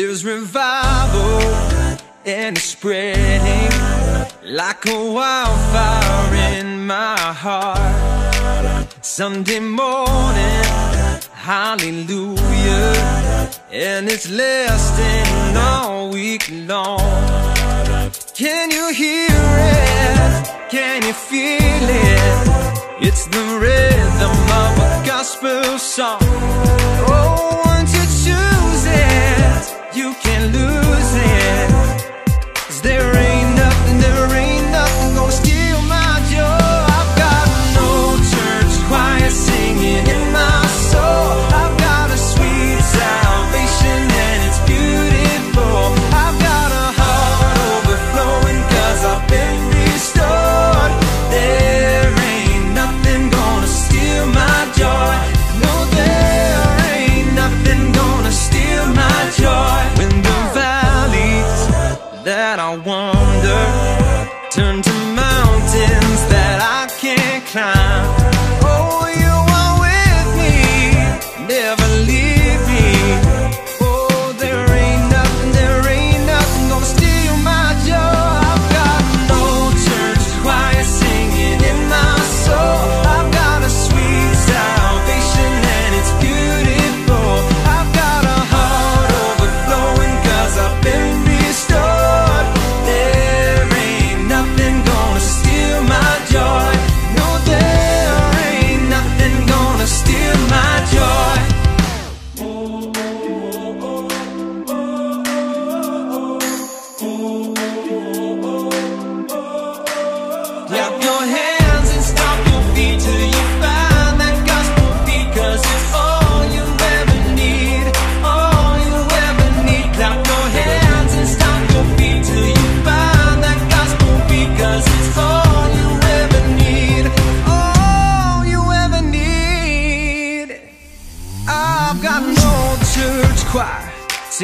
There's revival and it's spreading like a wildfire in my heart. Sunday morning, hallelujah, and it's lasting all week long. Can you hear it? Can you feel it? It's the rhythm of a gospel song.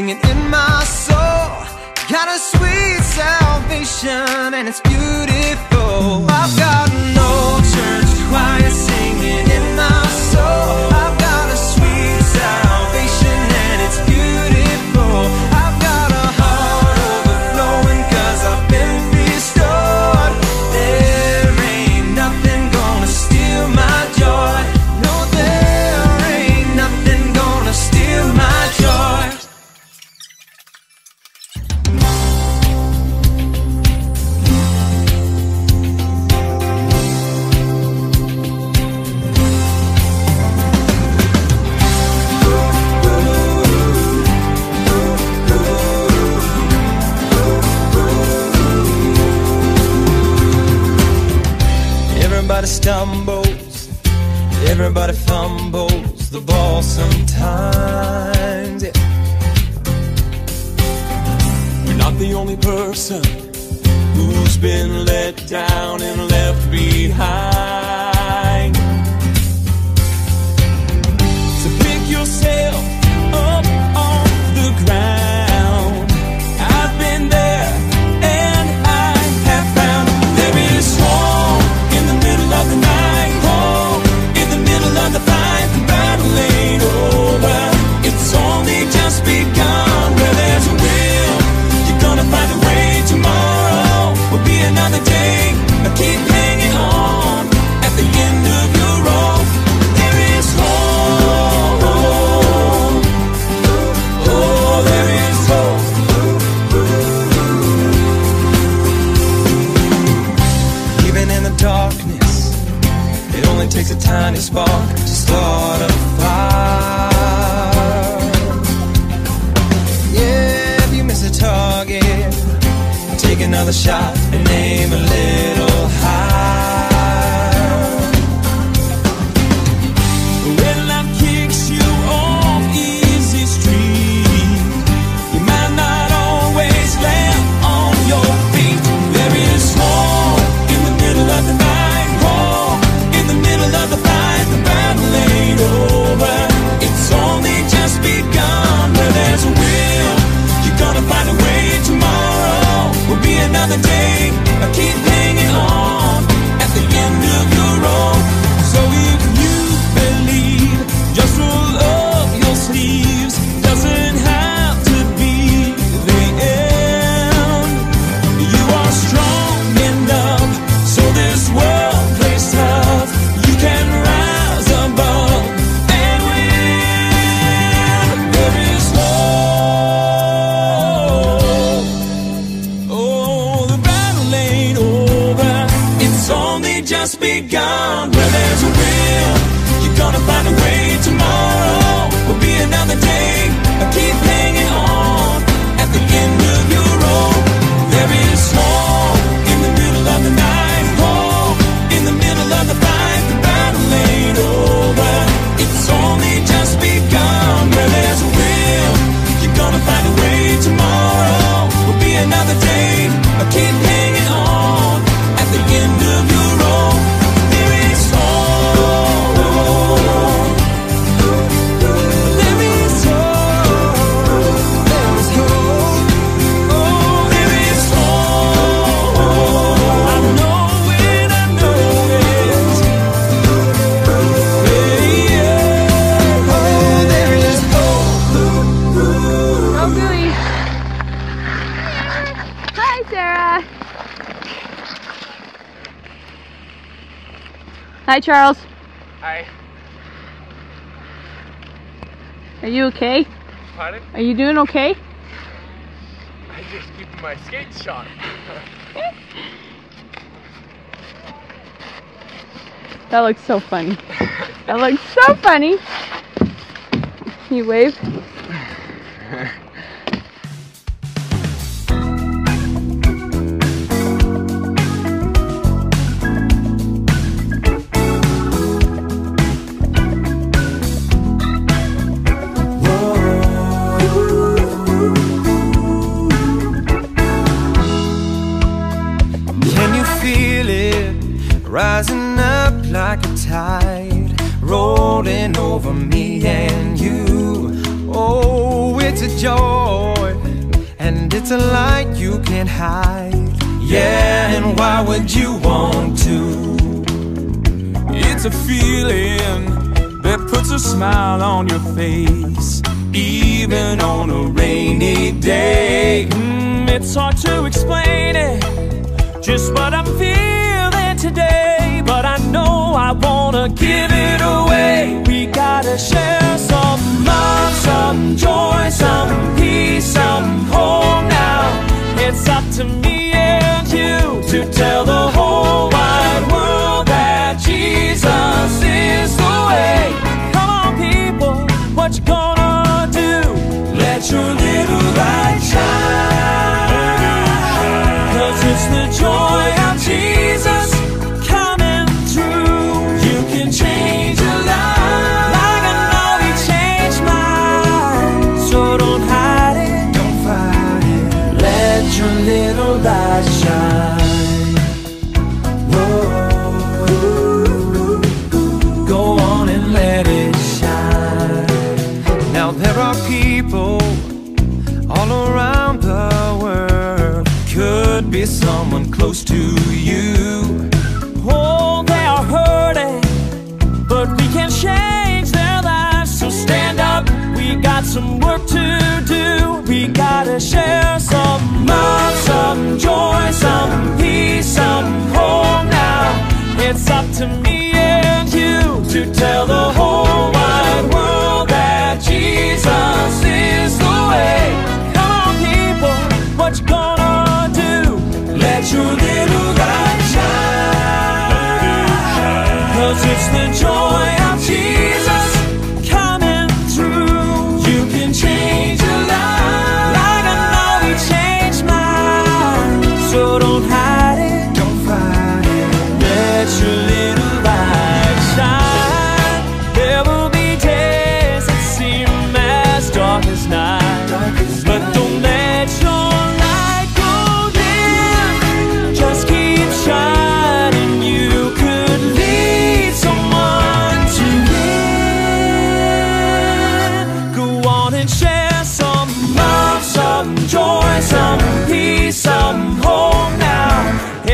singing in my soul. Got a sweet salvation, and it's beautiful. Everybody stumbles, everybody fumbles the ball sometimes. Yeah. You're not the only person who's been let down. Hi, Charles. Hi. Are you okay? pardon? Are you doing okay? I just keep my skates sharp. That looks so funny. That looks so funny. Can you wave? rising up like a tide, rolling over me and you? Oh, it's a joy, and it's a light you can't hide. Yeah, and why would you want to? It's a feeling that puts a smile on your face, even on a rainy day. Mm, it's hard to explain it, just what I'm feeling today. But I know I wanna give it away. We gotta share some love, some joy, some peace, some hope now. It's up to me Now there are people all around the world. Could be someone close to you. Oh, they are hurting, but we can change their lives. So stand up, we got some work to do. We gotta share some love, some it's the joy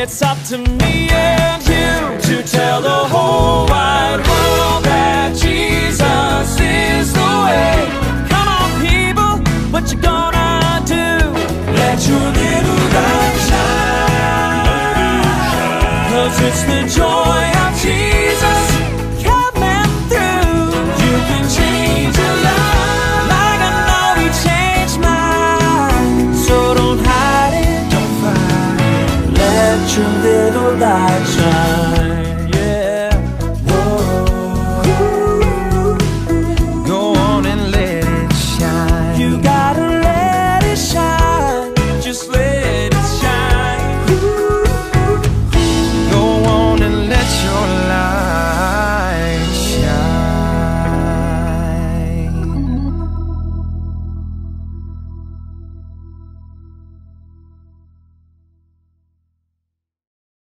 It's up to me and you to tell the whole wide world that Jesus is the way. Come on, people, what you gonna do? Let your little light shine. Cause it's the joy.